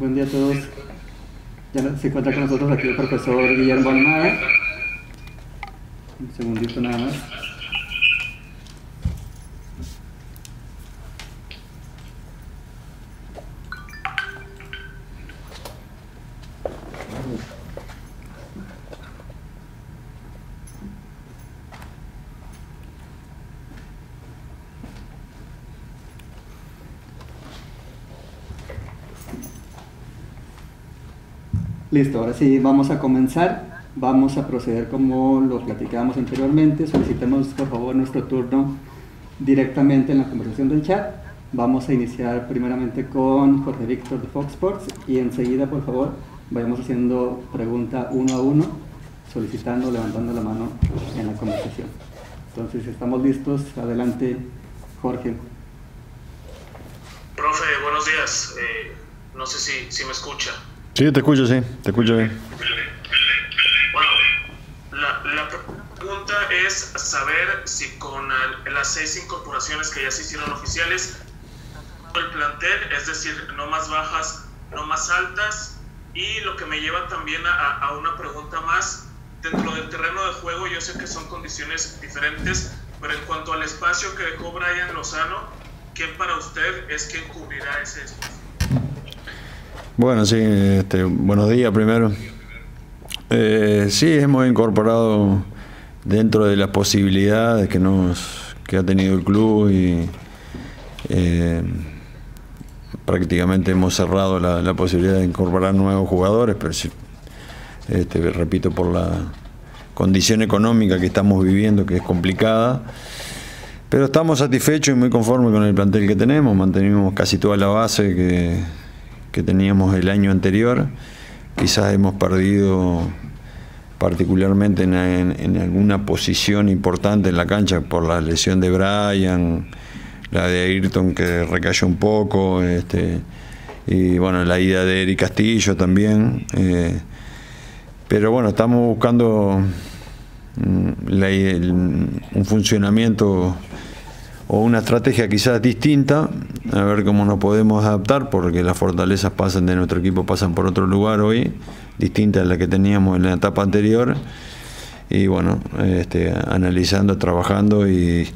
buen día a todos. Ya se encuentra con nosotros aquí el profesor Guillermo Almada. Un segundito nada más. Listo, ahora sí vamos a comenzar. Vamos a proceder como lo platicábamos anteriormente. Solicitemos por favor nuestro turno directamente en la conversación del chat. Vamos a iniciar primeramente con Jorge Víctor de Fox Sports y enseguida por favor vayamos haciendo pregunta uno a uno, solicitando, levantando la mano en la conversación. Entonces, estamos listos. Adelante, Jorge. Profe, buenos días. Eh, no sé si, si me escucha. Sí, te escucho, sí, te escucho bien. Bueno, la, pregunta es saber si con las seis incorporaciones que ya se hicieron oficiales, el plantel, es decir, no más bajas, no más altas, y lo que me lleva también a, a una pregunta más, dentro del terreno de juego, yo sé que son condiciones diferentes, pero en cuanto al espacio que dejó Brian Lozano, ¿quién para usted es quien cubrirá ese espacio? Bueno, sí, este, buenos días primero. Eh, sí, hemos incorporado dentro de las posibilidades que nos que ha tenido el club y eh, prácticamente hemos cerrado la, posibilidad de incorporar nuevos jugadores, pero este, repito, por la condición económica que estamos viviendo, que es complicada. Pero estamos satisfechos y muy conformes con el plantel que tenemos, mantenemos casi toda la base que que teníamos el año anterior. Quizás hemos perdido particularmente en, alguna posición importante en la cancha por la lesión de Brian, la de Ayrton que recayó un poco, este, y bueno, la ida de Eric Castillo también. Eh, pero bueno, estamos buscando mm, un funcionamiento o una estrategia quizás distinta, a ver cómo nos podemos adaptar, porque las fortalezas pasan de nuestro equipo, pasan por otro lugar hoy, distinta a la que teníamos en la etapa anterior. Y bueno, este, analizando, trabajando y,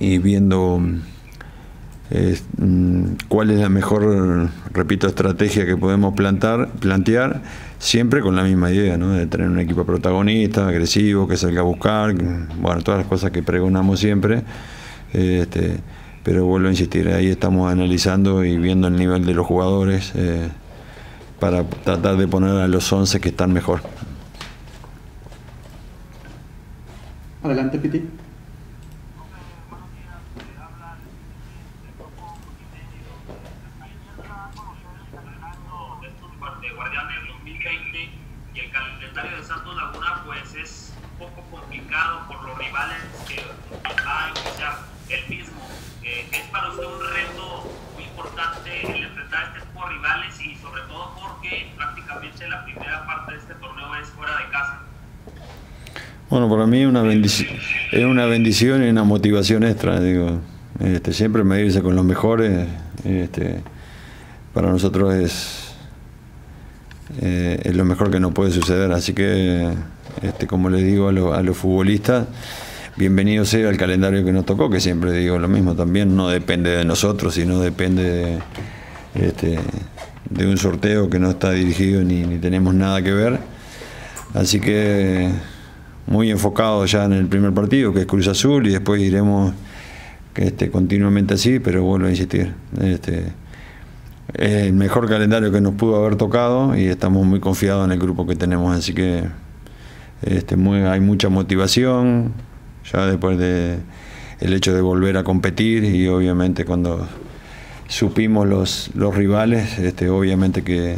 viendo mm, cuál es la mejor, repito, estrategia que podemos plantar, plantear, siempre con la misma idea, ¿no? de tener un equipo protagonista, agresivo, que salga a buscar, bueno, todas las cosas que pregonamos siempre este, pero vuelvo a insistir, ahí estamos analizando y viendo el nivel de los jugadores eh, para tratar de poner a los 11 que están mejor. Adelante, Piti. Bueno, para mí es una bendición y una motivación extra, digo. Este, siempre medirse con los mejores, este, para nosotros es, eh, es lo mejor que nos puede suceder. Así que, este, como les digo a, los futbolistas, bienvenido sea el calendario que nos tocó, que siempre digo lo mismo también, no depende de nosotros, sino depende de, de un sorteo que no está dirigido ni, ni tenemos nada que ver. Así que muy enfocado ya en el primer partido, que es Cruz Azul, y después iremos este, continuamente así, pero vuelvo a insistir. Este, es el mejor calendario que nos pudo haber tocado y estamos muy confiados en el grupo que tenemos, así que este, hay mucha motivación, ya después de el hecho de volver a competir y obviamente cuando supimos los, los rivales, este, obviamente que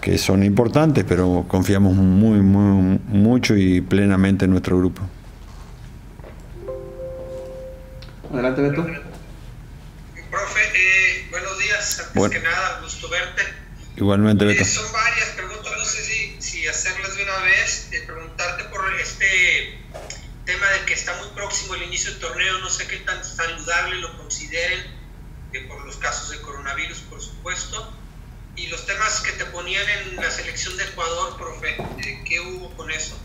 que son importantes, pero confiamos muy, muy, mucho y plenamente en nuestro grupo. Adelante, Beto. Profe, eh, buenos días. Antes que nada, gusto verte. Igualmente, Beto. Eh, son varias preguntas, no sé si, si hacerlas de una vez. Eh, preguntarte por este tema de que está muy próximo el inicio del torneo, no sé qué tan saludable lo consideren, por los casos de coronavirus, por supuesto y los temas que te ponían en la selección de Ecuador, profe, ¿qué hubo con eso?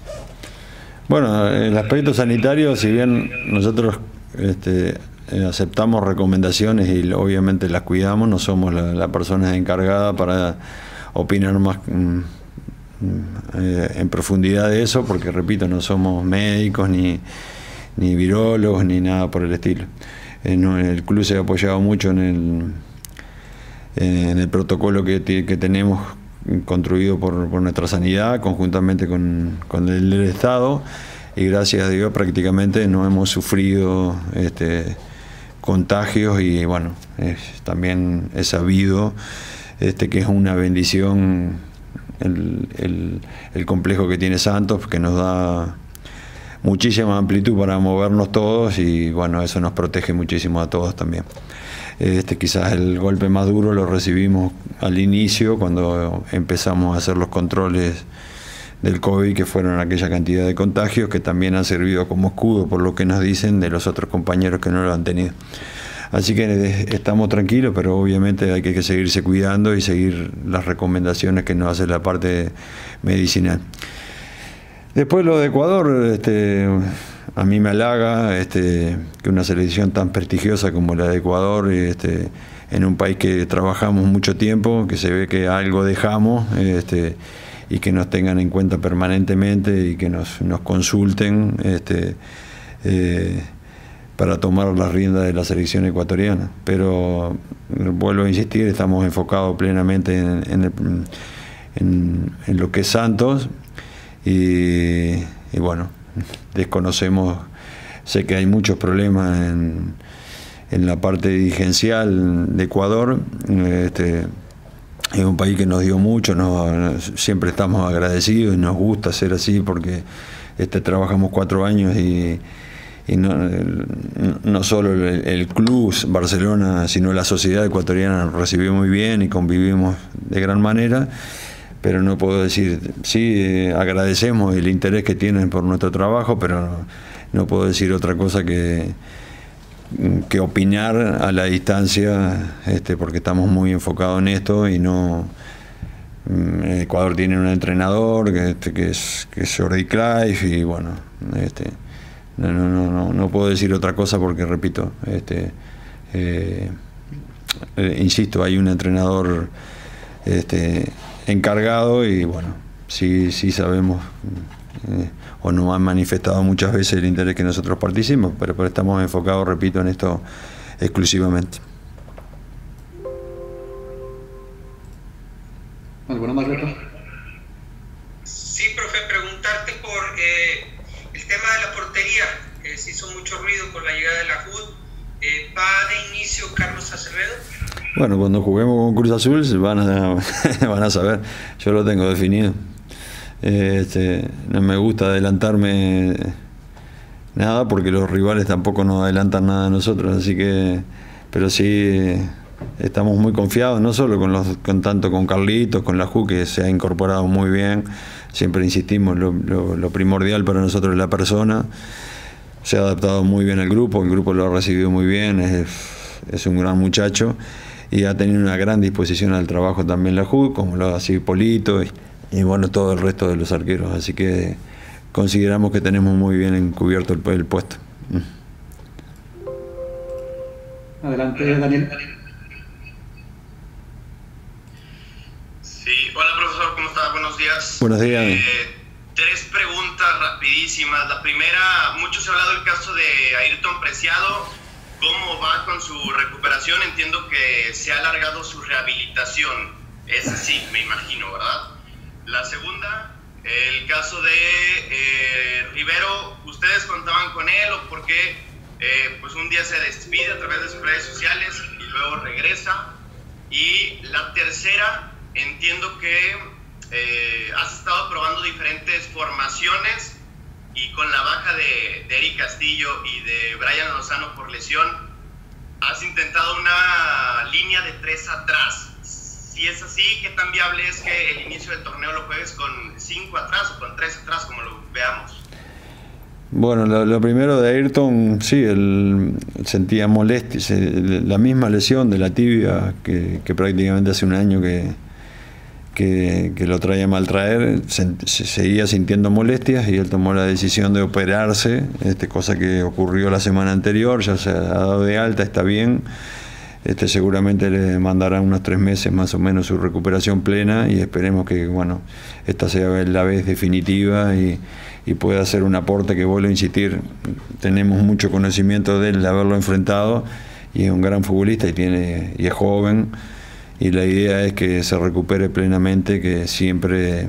Bueno, el aspecto sanitario, si bien nosotros este, aceptamos recomendaciones y obviamente las cuidamos, no somos la, persona encargada para opinar más mm, eh, en profundidad de eso, porque repito, no somos médicos ni, ni virólogos ni nada por el estilo. el club se ha apoyado mucho en el, en el protocolo que, que tenemos construido por, nuestra sanidad, conjuntamente con, el del Estado, y gracias a Dios prácticamente no hemos sufrido este, contagios y bueno, también he sabido este, que es una bendición el, el, complejo que tiene Santos, que nos da muchísima amplitud para movernos todos y bueno, eso nos protege muchísimo a todos también. Este, quizás el golpe más duro lo recibimos al inicio, cuando empezamos a hacer los controles del COVID, que fueron aquella cantidad de contagios que también han servido como escudo, por lo que nos dicen de los otros compañeros que no lo han tenido. Así que eh, estamos tranquilos, pero obviamente hay que seguirse cuidando y seguir las recomendaciones que nos hace la parte medicinal. Después lo de Ecuador, este, a mí me halaga este, que una selección tan prestigiosa como la de Ecuador, este, en un país que trabajamos mucho tiempo, que se ve que algo dejamos este, y que nos tengan en cuenta permanentemente y que nos, consulten este, eh, para tomar las riendas de la selección ecuatoriana. Pero vuelvo a insistir, estamos enfocados plenamente en, en, lo que es Santos y bueno desconocemos, sé que hay muchos problemas en, en la parte dirigencial de Ecuador. Este, es un país que nos dio mucho, siempre estamos agradecidos y nos gusta ser así porque este, trabajamos cuatro años y, no, no, solo el, club Barcelona, sino la sociedad ecuatoriana nos recibió muy bien y convivimos de gran manera pero no puedo decir, sí, agradecemos el interés que tienen por nuestro trabajo, pero no, puedo decir otra cosa que, que opinar a la distancia, este, porque estamos muy enfocados en esto y no... Mm, Ecuador tiene un entrenador que, este, que es, que es Jordi Clive y bueno, este, no, no, no, no, puedo decir otra cosa porque repito, este, eh, eh, insisto, hay un entrenador este, encargado y bueno, sí, sí sabemos eh, o nos han manifestado muchas veces el interés que nosotros participemos, pero, pero estamos enfocados, repito, en esto exclusivamente. ¿Alguna más? Sí, profe, preguntarte por eh, el tema de la portería. se hizo mucho ruido con la llegada de la JUD. Eh, ¿Va de inicio Carlos Acevedo? Bueno, cuando juguemos con Cruz Azul van a, van a saber, yo lo tengo definido. Este, no me gusta adelantarme nada porque los rivales tampoco nos adelantan nada a nosotros, así que, pero sí estamos muy confiados, no solo con, los, con tanto con Carlitos, con la JU que se ha incorporado muy bien, siempre insistimos, lo, lo primordial para nosotros es la persona, se ha adaptado muy bien al grupo, el grupo lo ha recibido muy bien, es, es un gran muchacho y ha tenido una gran disposición al trabajo también la JUD, como lo ha Polito y, bueno, todo el resto de los arqueros. Así que consideramos que tenemos muy bien encubierto el, puesto. Mm. Adelante, Daniel. Sí, hola profesor, ¿cómo está? Buenos días. Buenos días. Eh, tres preguntas rapidísimas. La primera, mucho se ha hablado del caso de Ayrton Preciado ¿Cómo va con su recuperación? Entiendo que se ha alargado su rehabilitación. Es así, me imagino, ¿verdad? La segunda, el caso de eh, Rivero, ¿ustedes contaban con él o por qué eh, pues un día se despide a través de sus redes sociales y luego regresa? Y la tercera, entiendo que eh, has estado probando diferentes formaciones y con la baja de, de, Eric Castillo y de Brian Lozano por lesión, has intentado una línea de tres atrás. Si es así, ¿qué tan viable es que el inicio del torneo lo juegues con cinco atrás o con tres atrás, como lo veamos? Bueno, lo, primero de Ayrton, sí, él sentía molestia, la misma lesión de la tibia que, que prácticamente hace un año que, que, lo traía mal traer, se, seguía sintiendo molestias y él tomó la decisión de operarse, este, cosa que ocurrió la semana anterior, ya se ha dado de alta, está bien. Este, seguramente le mandará unos tres meses más o menos su recuperación plena y esperemos que bueno, esta sea la vez definitiva y, pueda hacer un aporte que vuelvo a insistir, tenemos mucho conocimiento de él, de haberlo enfrentado y es un gran futbolista y, tiene, y es joven y la idea es que se recupere plenamente, que siempre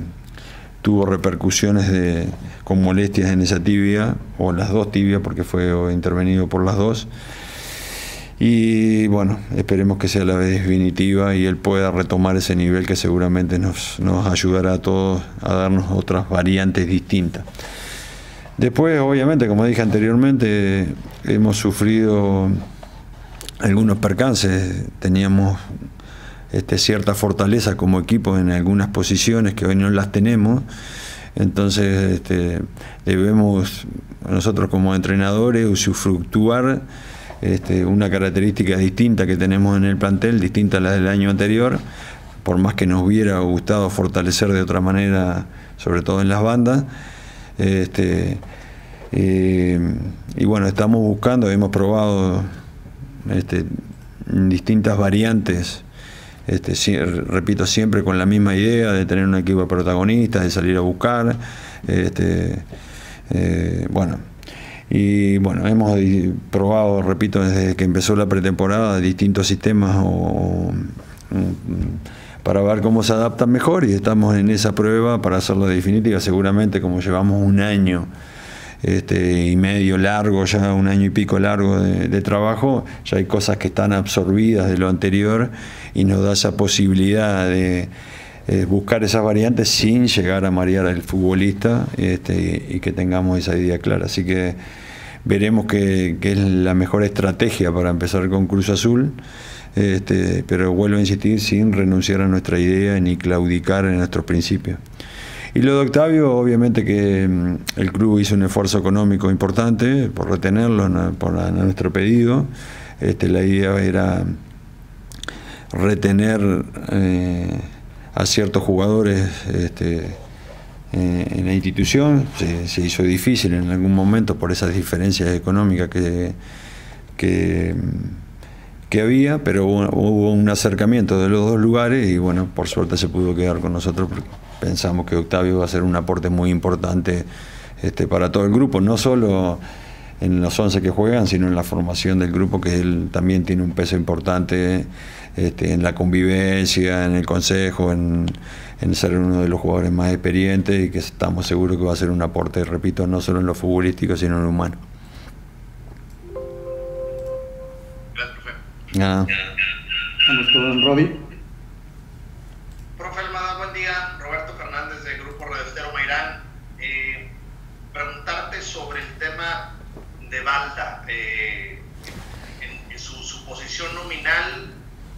tuvo repercusiones de, con molestias en esa tibia, o las dos tibias, porque fue intervenido por las dos. Y bueno, esperemos que sea la vez definitiva y él pueda retomar ese nivel que seguramente nos, nos ayudará a todos a darnos otras variantes distintas. Después, obviamente, como dije anteriormente, hemos sufrido algunos percances. Teníamos este, cierta fortaleza como equipo en algunas posiciones que hoy no las tenemos. Entonces este, debemos nosotros como entrenadores usufructuar este, una característica distinta que tenemos en el plantel, distinta a la del año anterior, por más que nos hubiera gustado fortalecer de otra manera, sobre todo en las bandas. Este, eh, y bueno, estamos buscando, hemos probado este, distintas variantes este, repito, siempre con la misma idea de tener un equipo de protagonistas, de salir a buscar. Este, eh, bueno, y bueno, hemos probado, repito, desde que empezó la pretemporada, distintos sistemas para ver cómo se adaptan mejor y estamos en esa prueba para hacerlo definitiva. Seguramente como llevamos un año este, y medio largo, ya un año y pico largo de, trabajo, ya hay cosas que están absorbidas de lo anterior y nos da esa posibilidad de eh, buscar esas variantes sin llegar a marear al futbolista este, y que tengamos esa idea clara. Así que veremos qué es la mejor estrategia para empezar con Cruz Azul. Este, pero vuelvo a insistir sin renunciar a nuestra idea ni claudicar en nuestros principios. Y lo de Octavio, obviamente que mm, el club hizo un esfuerzo económico importante por retenerlo por nuestro pedido. Este, la idea era retener eh, a ciertos jugadores este, eh, en la institución. Se, hizo difícil en algún momento por esas diferencias económicas que, que, que había, pero hubo, un acercamiento de los dos lugares y bueno, por suerte se pudo quedar con nosotros pensamos que Octavio va a ser un aporte muy importante este, para todo el grupo, no solo en los 11 que juegan, sino en la formación del grupo, que él también tiene un peso importante este, en la convivencia, en el consejo, en, ser uno de los jugadores más experientes y que estamos seguros que va a ser un aporte, repito, no solo en lo futbolístico, sino en lo humano. Gracias, profe. Vamos con Robbie. De Balda. Eh, en, su, su posición nominal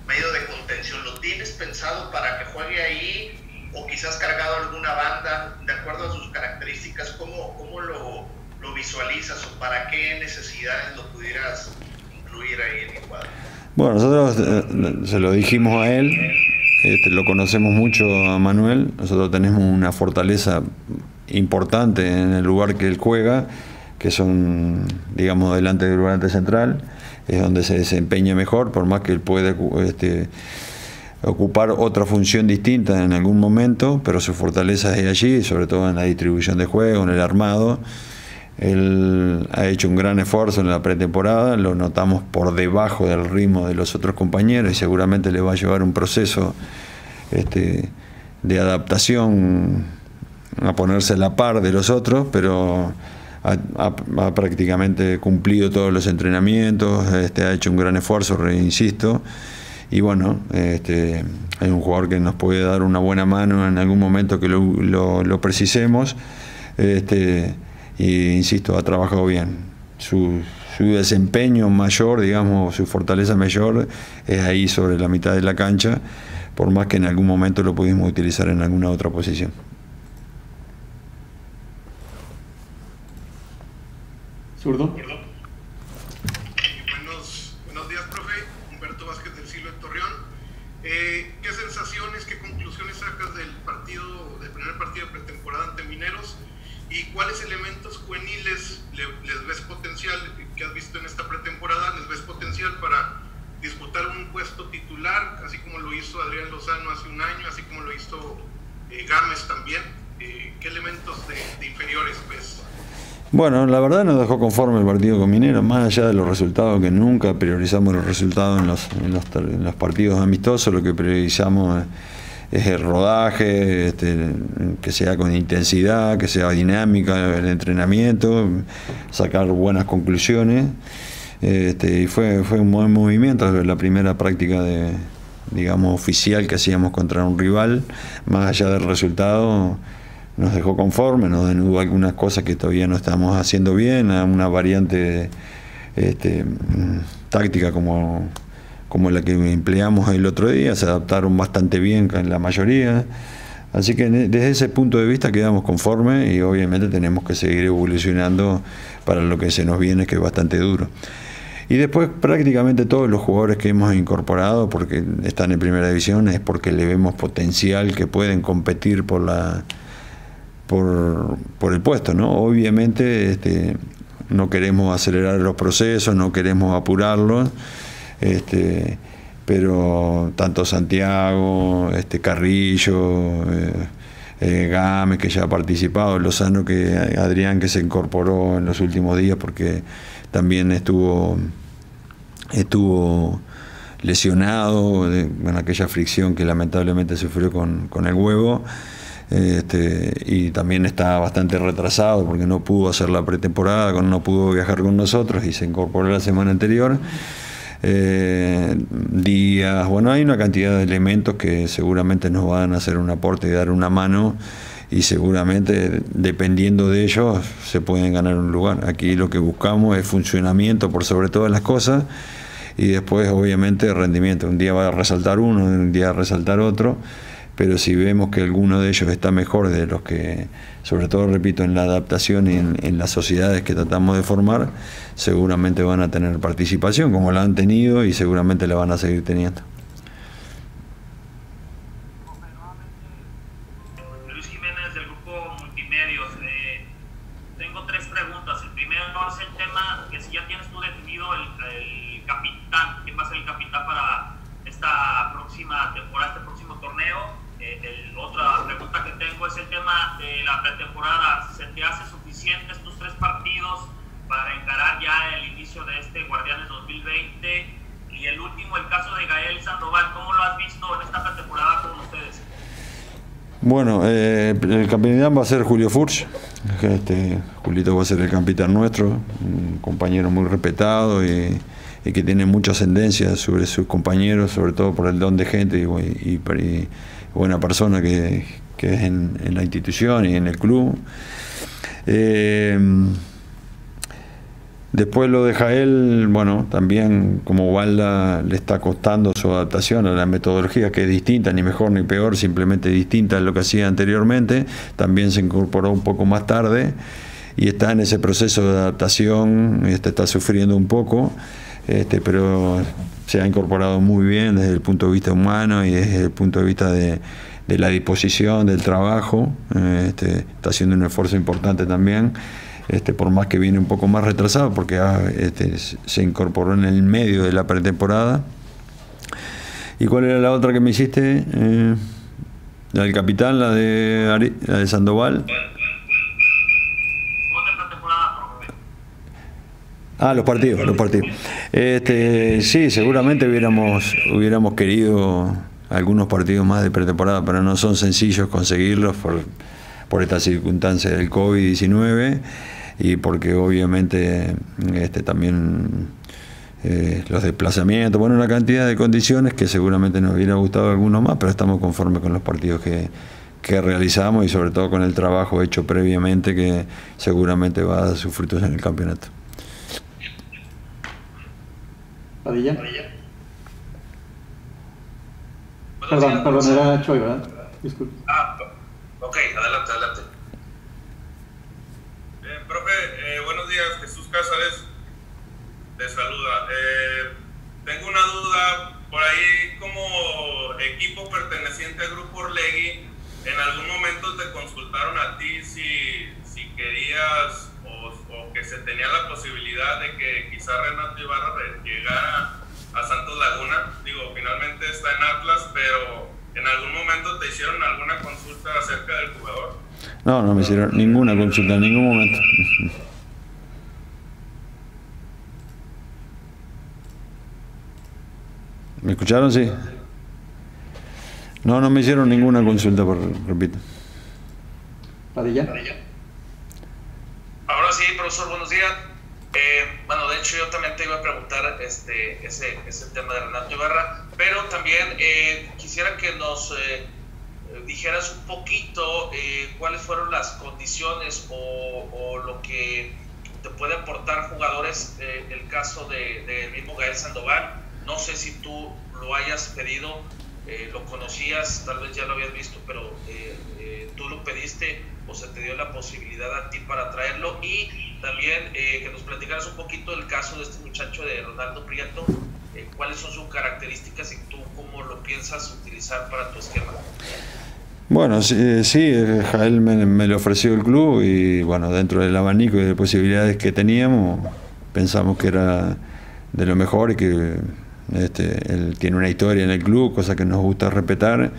medio de contención, ¿lo tienes pensado para que juegue ahí o quizás cargado alguna banda de acuerdo a sus características? ¿Cómo, cómo lo, lo visualizas o para qué necesidades lo pudieras incluir ahí en el cuadro? Bueno, nosotros eh, se lo dijimos a él, este, lo conocemos mucho a Manuel, nosotros tenemos una fortaleza importante en el lugar que él juega, que son, digamos, delante del volante central es donde se desempeña mejor, por más que él puede este, ocupar otra función distinta en algún momento, pero su fortaleza es allí, sobre todo en la distribución de juego, en el armado. Él ha hecho un gran esfuerzo en la pretemporada, lo notamos por debajo del ritmo de los otros compañeros y seguramente le va a llevar un proceso este, de adaptación a ponerse a la par de los otros, pero ha, prácticamente cumplido todos los entrenamientos, este, ha hecho un gran esfuerzo, insisto, y bueno, este, es un jugador que nos puede dar una buena mano en algún momento que lo, precisemos, este, insisto, ha trabajado bien. Su, su desempeño mayor, digamos, su fortaleza mayor es ahí sobre la mitad de la cancha, por más que en algún momento lo pudimos utilizar en alguna otra posición. Zurdo. Buenos, buenos días, profe. Humberto Vázquez del Silo de Torreón. Eh, ¿Qué sensaciones, qué conclusiones sacas del partido, del primer partido de pretemporada ante Mineros? ¿Y cuáles elementos juveniles les ves potencial, que has visto en esta pretemporada, les ves potencial para disputar un puesto titular, así como lo hizo Adrián Lozano hace un año, así como lo hizo eh, Gámez también? Eh, ¿Qué elementos de inferiores ves? Bueno, la verdad nos dejó conforme el partido con Minero, más allá de los resultados, que nunca priorizamos los resultados en los, partidos amistosos, lo que priorizamos es el rodaje, este, que sea con intensidad, que sea dinámica el entrenamiento, sacar buenas conclusiones. Este, y fue, fue un buen movimiento, la primera práctica de, digamos, oficial que hacíamos contra un rival, más allá del resultado, nos dejó conforme, nos denudó algunas cosas que todavía no estamos haciendo bien, una variante este, táctica como como la que empleamos el otro día, se adaptaron bastante bien en la mayoría. Así que desde ese punto de vista quedamos conformes y obviamente tenemos que seguir evolucionando para lo que se nos viene, que es bastante duro. Y después prácticamente todos los jugadores que hemos incorporado, porque están en primera división, es porque le vemos potencial que pueden competir por la por, por el puesto, ¿no? Obviamente este, no queremos acelerar los procesos, no queremos apurarlos este, pero tanto Santiago, este Carrillo, eh, eh, Game, que ya ha participado, Lozano, que Adrián, que se incorporó en los últimos días porque también estuvo, estuvo lesionado en aquella fricción que lamentablemente sufrió con, con el huevo. Este, y también está bastante retrasado porque no pudo hacer la pretemporada, no pudo viajar con nosotros y se incorporó la semana anterior eh, días, bueno, hay una cantidad de elementos que seguramente nos van a hacer un aporte y dar una mano y seguramente dependiendo de ellos se pueden ganar un lugar. Aquí lo que buscamos es funcionamiento por sobre todas las cosas y después obviamente rendimiento. Un día va a resaltar uno, un día va a resaltar otro pero si vemos que alguno de ellos está mejor de los que, sobre todo, repito, en la adaptación y en, las sociedades que tratamos de formar, seguramente van a tener participación, como la han tenido y seguramente la van a seguir teniendo. Luis Jiménez del grupo Multimedios. Eh, tengo tres preguntas. El primero es el tema que si ya tienes tú definido el, el capitán, quién va a ser el capitán para esta próxima temporada, este próximo torneo el, otra pregunta que tengo es el tema de la pretemporada. ¿Se te hace suficiente estos tres partidos para encarar ya el inicio de este Guardianes 2020? Y el último, el caso de Gael Sandoval, ¿cómo lo has visto en esta pretemporada con ustedes? Bueno, eh, el capitán va a ser Julio Furch. Este, Julito va a ser el capitán nuestro, un compañero muy respetado y, que tiene mucha ascendencia sobre sus compañeros, sobre todo por el don de gente y, buena persona que, es en, la institución y en el club. Eh, después lo de Jael, bueno, también como Walda le está costando su adaptación a la metodología, que es distinta, ni mejor ni peor, simplemente distinta a lo que hacía anteriormente, también se incorporó un poco más tarde y está en ese proceso de adaptación, este, está sufriendo un poco, este, pero se ha incorporado muy bien desde el punto de vista humano y desde el punto de vista de, la disposición, del trabajo. Este, está haciendo un esfuerzo importante también, este, por más que viene un poco más retrasado, porque este, se incorporó en el medio de la pretemporada. ¿Y cuál era la otra que me hiciste? Eh, la del capitán, la de, la de Sandoval. Ah, los partidos, los partidos. Este, sí, seguramente hubiéramos, hubiéramos querido algunos partidos más de pretemporada, pero no son sencillos conseguirlos por, por esta circunstancia del COVID-19 y porque obviamente este, también eh, los desplazamientos, bueno, una cantidad de condiciones que seguramente nos hubiera gustado algunos más, pero estamos conformes con los partidos que, que realizamos y sobre todo con el trabajo hecho previamente que seguramente va a dar sus frutos en el campeonato. Padilla. Perdón, perdón, era Choi, ¿verdad? Disculpe. Ah, ok, adelante, adelante. Eh, profe, eh, buenos Jesús Cázares te saluda. Eh, tengo una duda, por ahí como equipo perteneciente al grupo Orlegui, ¿en algún momento te consultaron a ti si, si querías o, o, que se tenía la posibilidad de que quizá Renato Ibarra llegara a Santos Laguna? Digo, finalmente está en Atlas, pero ¿en algún momento te hicieron alguna consulta acerca del jugador? No, no me hicieron ninguna consulta en ningún momento. ¿Me escucharon? Sí. No, no me hicieron ninguna consulta, por, repito. Padilla. Ahora sí, profesor, buenos días. Eh, bueno, de hecho yo también te iba a preguntar este, ese, ese tema de Renato Ibarra, pero también eh, quisiera que nos eh, dijeras un poquito eh, cuáles fueron las condiciones o, o, lo que te puede aportar jugadores, eh, el caso de, de mismo Gael Sandoval, no sé si tú lo hayas pedido, eh, lo conocías, tal vez ya lo habías visto, pero eh, eh, tú lo pediste o se te dio la posibilidad a ti para traerlo. Y también que nos platicaras un poquito del caso de este muchacho de Ronaldo Prieto, cuáles son sus características y tú cómo lo piensas utilizar para tu esquema. Bueno, sí, sí Jael me, me, lo ofreció el club y bueno, dentro del abanico de posibilidades que teníamos, pensamos que era de lo mejor y que este, él tiene una historia en el club, cosa que nos gusta respetar,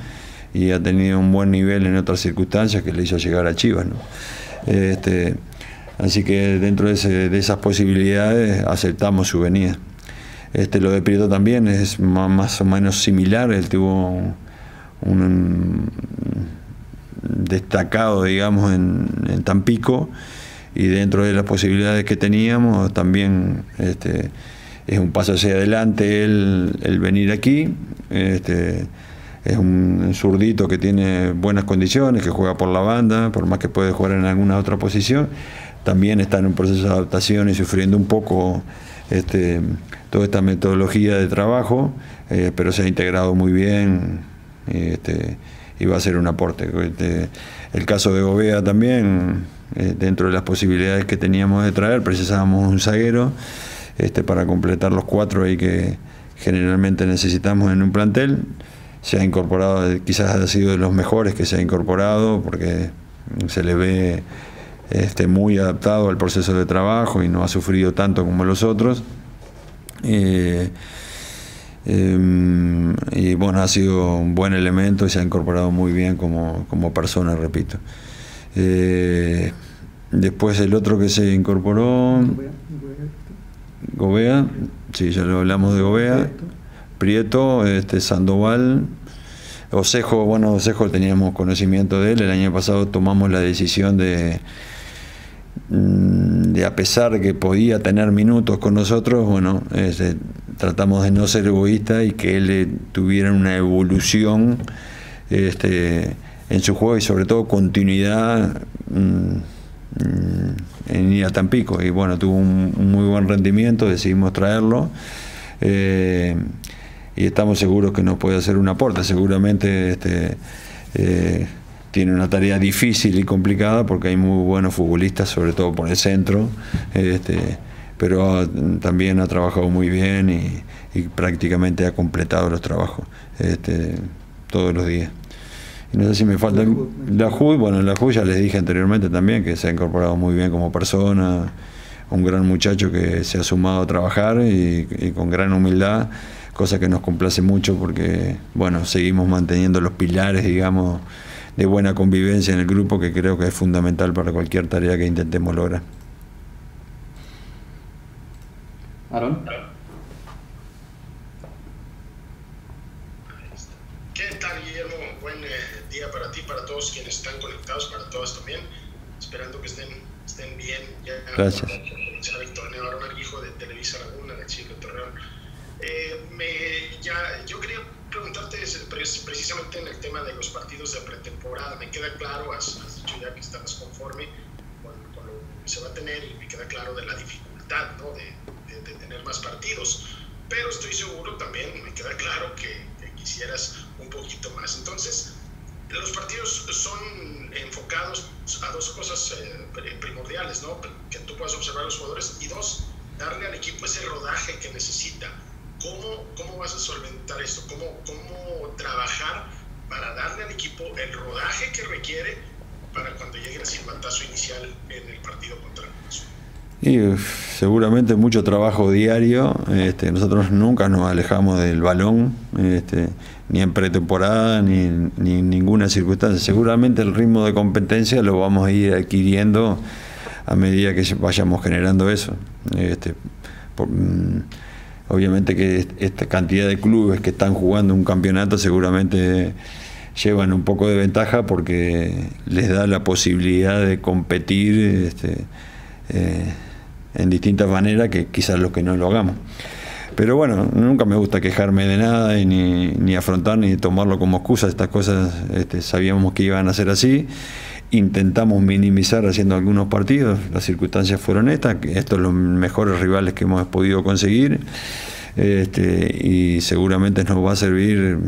y ha tenido un buen nivel en otras circunstancias que le hizo llegar a Chivas. ¿no? Este, así que dentro de, ese, de, esas posibilidades aceptamos su venida. Este, lo de Prieto también es más, o menos similar, él tuvo un, un destacado, digamos, en, en, Tampico, y dentro de las posibilidades que teníamos también... Este, es un paso hacia adelante el, el venir aquí. Este, es un zurdito que tiene buenas condiciones, que juega por la banda, por más que puede jugar en alguna otra posición. También está en un proceso de adaptación y sufriendo un poco este, toda esta metodología de trabajo, eh, pero se ha integrado muy bien este, y va a ser un aporte. Este, el caso de Gobea también, eh, dentro de las posibilidades que teníamos de traer, precisábamos un zaguero este, para completar los cuatro ahí que generalmente necesitamos en un plantel. Se ha incorporado, quizás ha sido de los mejores que se ha incorporado porque se le ve este, muy adaptado al proceso de trabajo y no ha sufrido tanto como los otros. Eh, eh, y bueno, ha sido un buen elemento y se ha incorporado muy bien como, como persona, repito. Eh, después el otro que se incorporó... Gobea, sí, ya lo hablamos de Gobea, Prieto, este, Sandoval, Osejo, bueno, Osejo teníamos conocimiento de él, el año pasado tomamos la decisión de, de a pesar de que podía tener minutos con nosotros, bueno, este, tratamos de no ser egoístas y que él tuviera una evolución este, en su juego y sobre todo continuidad. Mmm, en ir Tampico. Y bueno, tuvo un, muy buen rendimiento, decidimos traerlo. Eh, y estamos seguros que nos puede hacer un aporte, seguramente este, eh, tiene una tarea difícil y complicada porque hay muy buenos futbolistas, sobre todo por el centro, este, pero también ha trabajado muy bien y, y prácticamente ha completado los trabajos este, todos los días. Y no sé si me falta. La JUD, bueno, la JUD ya les dije anteriormente también que se ha incorporado muy bien como persona, un gran muchacho que se ha sumado a trabajar y, y con gran humildad, cosa que nos complace mucho porque, bueno, seguimos manteniendo los pilares, digamos, de buena convivencia en el grupo que creo que es fundamental para cualquier tarea que intentemos lograr. Aaron. quienes están conectados, para todos también, esperando que estén, estén bien. Ya, Gracias. Eh, yo quería preguntarte precisamente en el tema de los partidos de pretemporada. Me queda claro, has, dicho ya que estás conforme con, lo que se va a tener y me queda claro de la dificultad ¿no? de, tener más partidos. Pero estoy seguro también, me queda claro que, quisieras un poquito más. Entonces, los partidos son enfocados a dos cosas eh, primordiales, ¿no? Puedas observar a los jugadores y dos, darle al equipo ese rodaje que necesita. ¿Cómo, cómo vas a solventar esto? ¿Cómo, cómo trabajar para darle al equipo el rodaje que requiere para cuando llegue el silbatazo inicial en el partido contra el. Y seguramente mucho trabajo diario. Este, nosotros nunca nos alejamos del balón, este, ni en pretemporada, ni, ni en ninguna circunstancia. Seguramente el ritmo de competencia lo vamos a ir adquiriendo a medida que vayamos generando eso. Este, mm, obviamente que esta cantidad de clubes que están jugando un campeonato seguramente llevan un poco de ventaja porque les da la posibilidad de competir este, eh, en distintas maneras que quizás los que no lo hagamos. Pero bueno, nunca me gusta quejarme de nada ni afrontar ni tomarlo como excusa. Estas cosas este, sabíamos que iban a ser así intentamos minimizar haciendo algunos partidos, las circunstancias fueron estas, estos son los mejores rivales que hemos podido conseguir este, y seguramente nos va a servir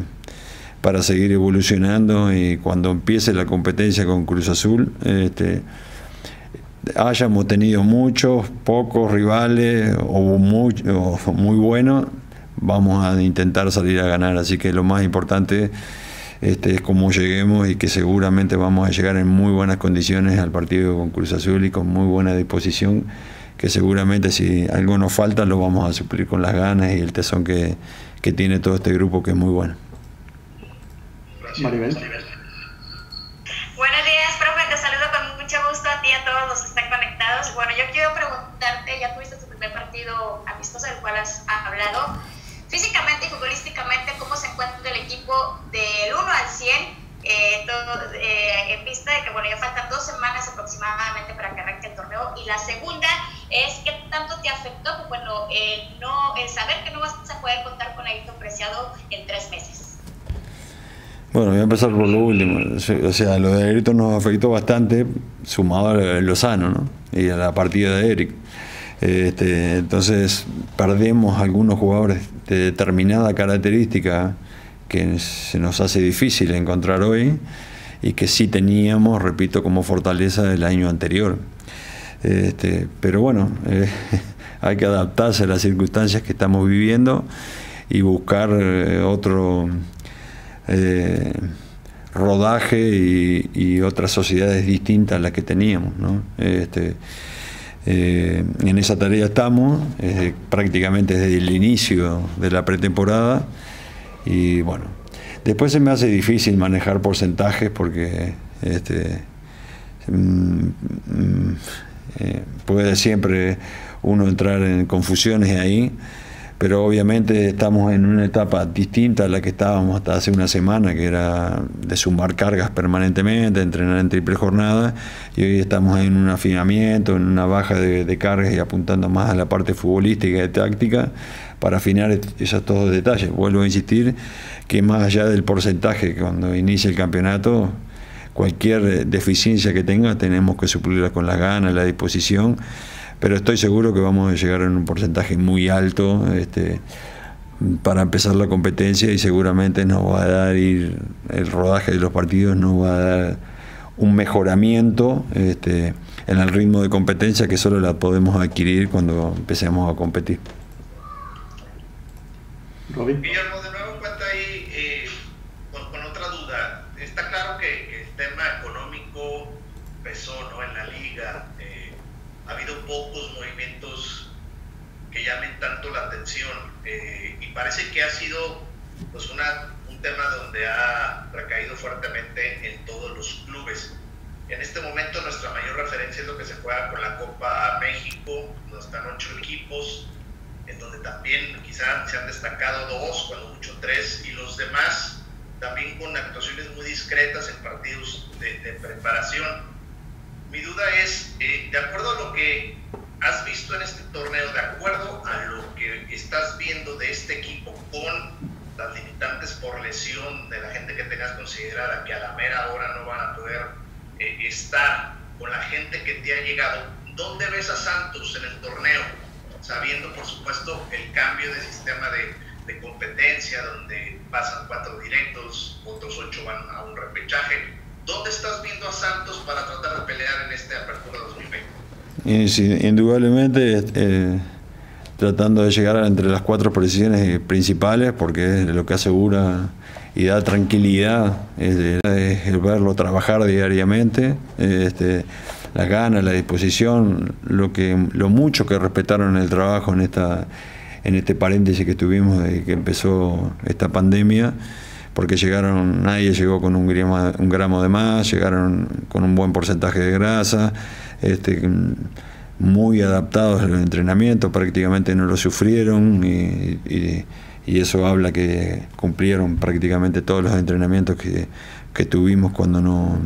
para seguir evolucionando y cuando empiece la competencia con Cruz Azul, este, hayamos tenido muchos, pocos rivales o muy, o muy buenos, vamos a intentar salir a ganar, así que lo más importante este, es como lleguemos y que seguramente vamos a llegar en muy buenas condiciones al partido con Cruz Azul y con muy buena disposición, que seguramente si algo nos falta lo vamos a suplir con las ganas y el tesón que, que tiene todo este grupo que es muy bueno. Maribel. Buenos días, profe, te saludo con mucho gusto a ti y a todos los que están conectados. Bueno, yo quiero preguntarte, ya tuviste tu primer partido amistoso del cual has hablado físicamente y futbolísticamente, cómo se encuentra el equipo del 1 al 100, eh, todo, eh, en vista de que bueno, ya faltan dos semanas aproximadamente para que arranque el torneo. Y la segunda es qué tanto te afectó, pues bueno, no, el saber que no vas a poder contar con Ayrton Preciado en tres meses. Bueno, voy a empezar por lo último. O sea, lo de Ayrton nos afectó bastante, sumado a Lozano, ¿no? Y a la partida de Eric. Este, entonces perdemos algunos jugadores de determinada característica que se nos hace difícil encontrar hoy y que sí teníamos, repito, como fortaleza del año anterior. Este, pero bueno, eh, hay que adaptarse a las circunstancias que estamos viviendo y buscar eh, otro eh, rodaje y, y, otras sociedades distintas a las que teníamos. ¿no? Este, eh, en esa tarea estamos, eh, prácticamente desde el inicio de la pretemporada. Y bueno, después se me hace difícil manejar porcentajes porque este, mm, mm, eh, puede siempre uno entrar en confusiones ahí pero obviamente estamos en una etapa distinta a la que estábamos hasta hace una semana, que era de sumar cargas permanentemente, entrenar en triple jornada, y hoy estamos en un afinamiento, en una baja de, cargas y apuntando más a la parte futbolística y táctica para afinar esos todos detalles. Vuelvo a insistir que más allá del porcentaje, cuando inicie el campeonato, cualquier deficiencia que tenga tenemos que suplirla con las ganas, la disposición pero estoy seguro que vamos a llegar en un porcentaje muy alto este, para empezar la competencia y seguramente nos va a dar ir, el rodaje de los partidos nos va a dar un mejoramiento este, en el ritmo de competencia que solo la podemos adquirir cuando empecemos a competir. Robin. Guillermo, de nuevo cuenta ahí eh, con, con, otra duda. Está claro que, que el tema económico pesó ¿no? en la liga, ha habido pocos movimientos que llamen tanto la atención eh, y parece que ha sido pues una, un tema donde ha recaído fuertemente en todos los clubes. En este momento nuestra mayor referencia es lo que se juega con la Copa México, donde están ocho equipos, en donde también quizás se han destacado dos, cuando mucho tres, y los demás también con actuaciones muy discretas en partidos de, de preparación mi duda es, eh, de acuerdo a lo que has visto en este torneo, de acuerdo a lo que estás viendo de este equipo con las limitantes por lesión de la gente que tengas considerada, que a la mera hora no van a poder eh, estar con la gente que te ha llegado, ¿dónde ves a Santos en el torneo? Sabiendo, por supuesto, el cambio de sistema de, de competencia, donde pasan cuatro directos, otros ocho van a un repechaje ¿Dónde estás viendo a Santos para tratar de pelear en este Apertura 2020? indudablemente eh, tratando de llegar entre las cuatro posiciones principales porque es lo que asegura y da tranquilidad es, el verlo trabajar diariamente, este, la gana, la disposición, lo que lo mucho que respetaron el trabajo en esta en este paréntesis que tuvimos de que empezó esta pandemia, porque llegaron, nadie llegó con un gramo, un gramo de más, llegaron con un buen porcentaje de grasa, este, muy adaptados al entrenamiento, prácticamente no lo sufrieron y, eso habla que cumplieron prácticamente todos los entrenamientos que, que tuvimos cuando no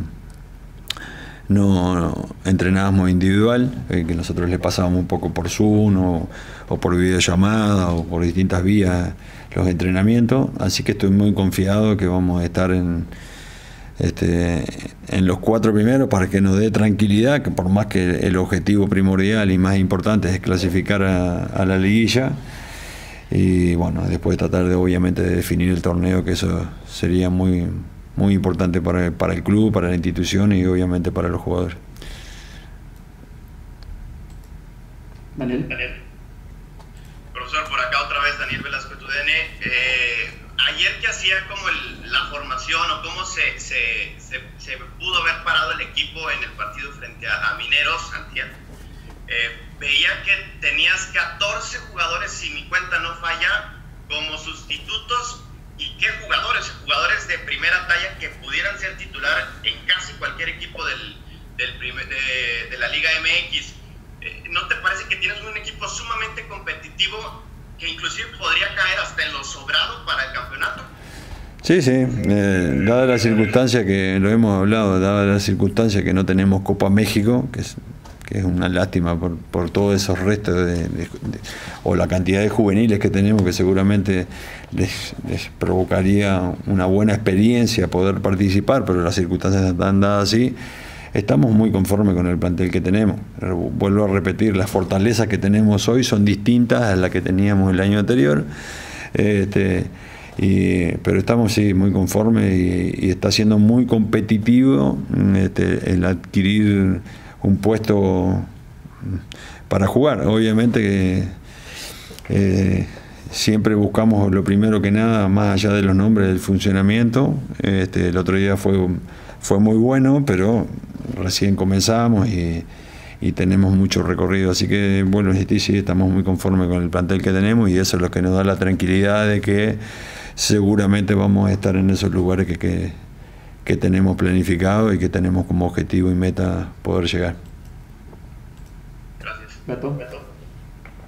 no entrenábamos individual, eh, que nosotros le pasábamos un poco por Zoom o, por videollamada o por distintas vías los entrenamientos, así que estoy muy confiado que vamos a estar en, este, en los cuatro primeros para que nos dé tranquilidad, que por más que el objetivo primordial y más importante es clasificar a, a la liguilla, y bueno, después tratar de obviamente de definir el torneo, que eso sería muy muy importante para, para el club, para la institución y obviamente para los jugadores. Daniel. Daniel. Profesor, por acá otra vez Daniel Velasco Tudene. Eh, ayer que hacía como la formación o cómo se, se, se, pudo haber parado el equipo en el partido frente a, Mineros, Santiago, eh, veía que tenías 14 jugadores, si mi cuenta no falla, como sustitutos y qué jugadores, jugadores de primera talla que pudieran ser titular en casi cualquier equipo del, del de, la Liga MX. Eh, ¿No te parece que tienes un equipo sumamente competitivo que inclusive podría caer hasta en lo sobrado para el campeonato? Sí, sí, eh, dada la circunstancia que lo hemos hablado, dada la circunstancia que no tenemos Copa México, que es que es una lástima por, por todos esos restos de, o la cantidad de juveniles que tenemos que seguramente les, provocaría una buena experiencia poder participar, pero las circunstancias están dadas así. Estamos muy conformes con el plantel que tenemos. Vuelvo a repetir, las fortalezas que tenemos hoy son distintas a las que teníamos el año anterior. Este, pero estamos sí muy conformes y, está siendo muy competitivo este, el adquirir un puesto para jugar. Obviamente que eh, siempre buscamos lo primero que nada, más allá de los nombres, del funcionamiento. Este, el otro día fue, fue muy bueno, pero recién comenzamos y, tenemos mucho recorrido. Así que, bueno, sí, sí, estamos muy conformes con el plantel que tenemos y eso es lo que nos da la tranquilidad de que seguramente vamos a estar en esos lugares que que tenemos planificado y que tenemos como objetivo y meta poder llegar. Gracias. Gato.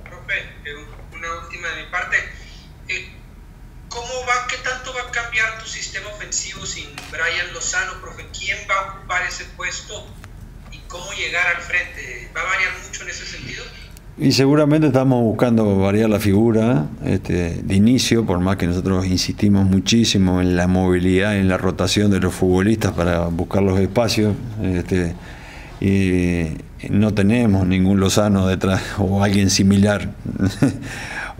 Profe, eh, una última de mi parte. Eh, ¿Cómo va, qué tanto va a cambiar tu sistema ofensivo sin Brian Lozano, profe? ¿Quién va a ocupar ese puesto y cómo llegar al frente? ¿Va a variar mucho en ese sentido? Y seguramente estamos buscando variar la figura este, de inicio, por más que nosotros insistimos muchísimo en la movilidad, en la rotación de los futbolistas para buscar los espacios. Este, y no tenemos ningún Lozano detrás o alguien similar.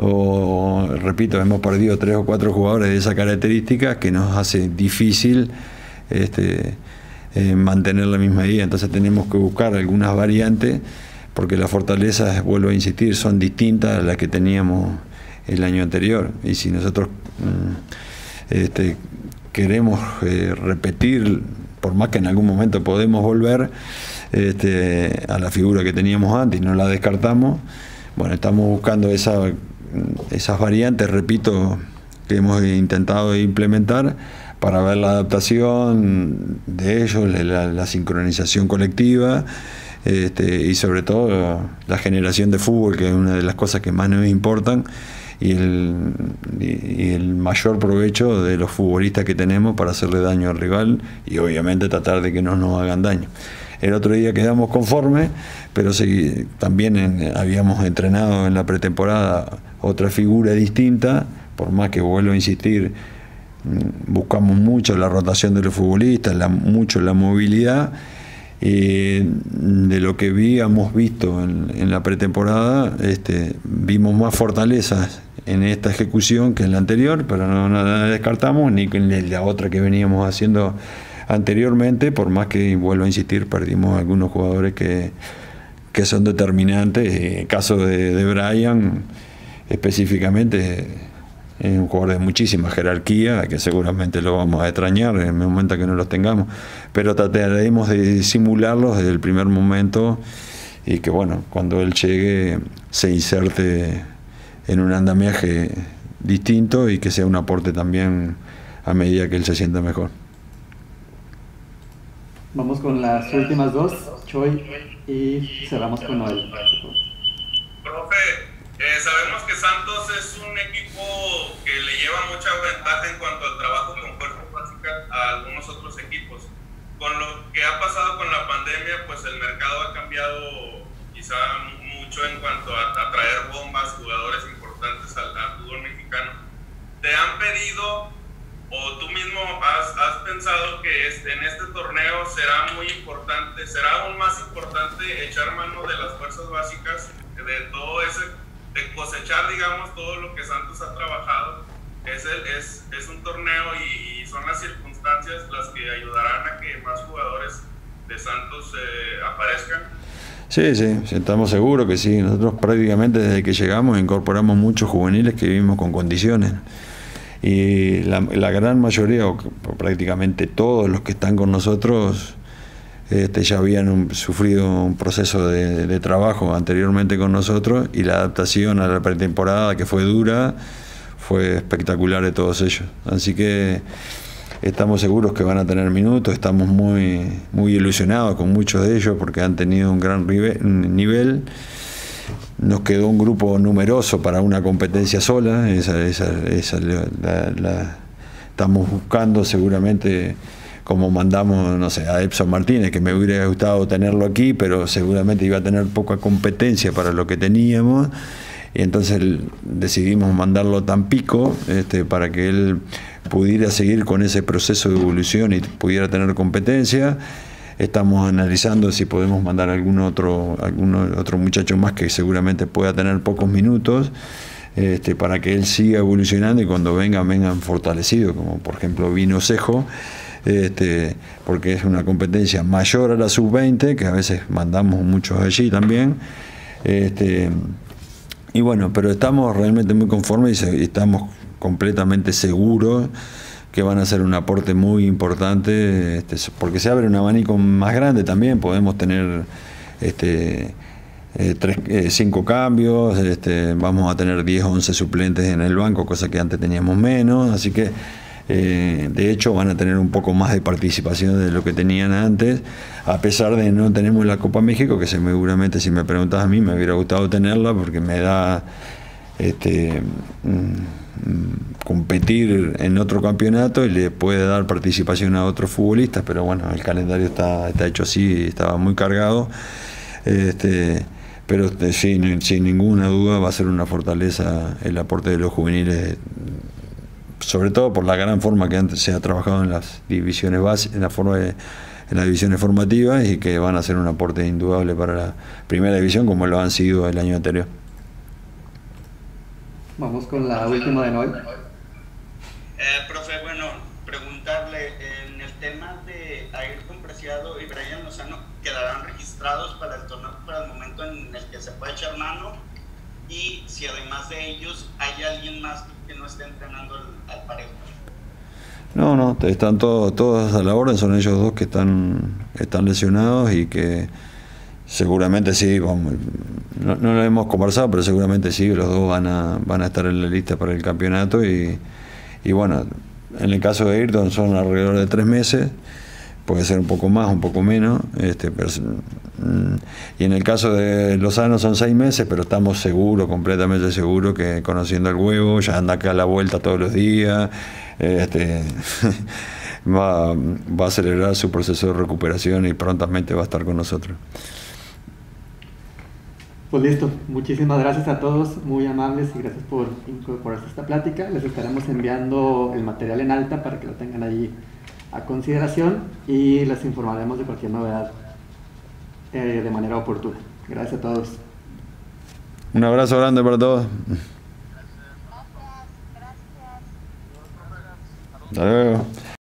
O, repito, hemos perdido tres o cuatro jugadores de esa característica que nos hace difícil este, eh, mantener la misma idea. Entonces tenemos que buscar algunas variantes porque las fortalezas, vuelvo a insistir, son distintas a las que teníamos el año anterior. Y si nosotros mm, este, queremos eh, repetir, por más que en algún momento podemos volver este, a la figura que teníamos antes y no la descartamos, bueno, estamos buscando esa, esas variantes, repito, que hemos intentado implementar para ver la adaptación de ellos, la sincronización colectiva este, y sobre todo la generación de fútbol, que es una de las cosas que más nos importan, y el, mayor provecho de los futbolistas que tenemos para hacerle daño al rival y obviamente tratar de que no nos hagan daño. El otro día quedamos conformes, pero sí, también habíamos entrenado en la pretemporada otra figura distinta, por más que vuelvo a insistir, mm, buscamos mucho la rotación de los futbolistas, la, mucho la movilidad eh, de lo que habíamos visto en, la pretemporada, este, vimos más fortalezas en esta ejecución que en la anterior, pero no, la descartamos, ni en la otra que veníamos haciendo anteriormente, por más que, vuelvo a insistir, perdimos algunos jugadores que, que son determinantes. En el caso de, de Brian, específicamente, es un jugador de muchísima jerarquía, que seguramente lo vamos a extrañar en el momento que no los tengamos, pero trataremos de simularlos desde el primer momento y que bueno, cuando él llegue se inserte en un andamiaje distinto y que sea un aporte también a medida que él se sienta mejor. Vamos con las últimas dos, Choi, y cerramos con Noel. Profe, eh, sabemos que Santos es un equipo que le lleva mucha ventaja en cuanto al trabajo con fuerzas básicas a algunos otros equipos. Con lo que ha pasado con la pandemia, pues el mercado ha cambiado quizá mucho en cuanto a, traer bombas, jugadores importantes al, al fútbol mexicano. ¿Te han pedido o tú mismo has, has pensado que este, en este torneo será muy importante, será aún más importante echar mano de las fuerzas básicas, de todo ese, cosechar, digamos, todo lo que Santos ha trabajado. Es, es, es un torneo y, son las circunstancias las que ayudarán a que más jugadores de Santos eh, aparezcan. Sí, sí, estamos seguros que sí. Nosotros prácticamente desde que llegamos incorporamos muchos juveniles que vivimos con condiciones y la, gran mayoría, o prácticamente todos los que están con nosotros, este, ya habían sufrido un proceso de, trabajo anteriormente con nosotros y la adaptación a la pretemporada, que fue dura, fue espectacular de todos ellos. Así que estamos seguros que van a tener minutos, estamos muy, muy ilusionados con muchos de ellos porque han tenido un gran nivel nos quedó un grupo numeroso para una competencia sola, esa, esa, la, estamos buscando seguramente como mandamos, no sé, a Epson Martínez, que me hubiera gustado tenerlo aquí, pero seguramente iba a tener poca competencia para lo que teníamos, y entonces decidimos mandarlo tan pico este, para que él pudiera seguir con ese proceso de evolución y pudiera tener competencia Estamos analizando si podemos mandar algún otro, algún otro muchacho más que seguramente pueda tener pocos minutos. Este, para que él siga evolucionando y cuando vengan, vengan fortalecidos, como por ejemplo Vino Cejo, este, porque es una competencia mayor a la sub-20, que a veces mandamos muchos allí también. Este, y bueno, pero estamos realmente muy conformes y estamos completamente seguros que van a ser un aporte muy importante, este, porque se abre un abanico más grande también, podemos tener este, eh, tres, eh, cinco cambios, este, vamos a tener 10 o 11 suplentes en el banco, cosa que antes teníamos menos, así que eh, de hecho van a tener un poco más de participación de lo que tenían antes, a pesar de no tenemos la Copa México, que seguramente si me preguntas a mí me hubiera gustado tenerla porque me da este, mm, competir en otro campeonato y le puede dar participación a otros futbolistas, pero bueno, el calendario está, hecho así, estaba muy cargado. Este, pero este, sin ninguna duda va a ser una fortaleza el aporte de los juveniles, sobre todo por la gran forma que antes se ha trabajado en las divisiones básicas, en la forma de, en las divisiones formativas y que van a ser un aporte indudable para la primera división como lo han sido el año anterior. Vamos con la última de Noel. Eh, profe, bueno, preguntarle, en el tema de Ayrton Preciado y Brian Lozano, ¿quedarán registrados para el torneo para el momento en el que se puede echar mano? Y si además de ellos hay alguien más que no esté entrenando al, parejo. No, no, están todos, todos a la orden, son ellos dos que están, están lesionados y que seguramente sí, vamos, no, lo hemos conversado, pero seguramente sí, los dos van a, van a estar en la lista para el campeonato y, y bueno, en el caso de Ayrton son alrededor de tres meses, puede ser un poco más, un poco menos, este, mm, y en el caso de Lozano son seis meses, pero estamos seguros, completamente seguros que conociendo el huevo, ya anda acá a la vuelta todos los días, este, va, va a acelerar su proceso de recuperación y prontamente va a estar con nosotros. Pues listo, muchísimas gracias a todos, muy amables y gracias por incorporarse a esta plática. Les estaremos enviando el material en alta para que lo tengan ahí a consideración y les informaremos de cualquier novedad eh, de manera oportuna. Gracias a todos. Un abrazo grande para todos. Hasta luego.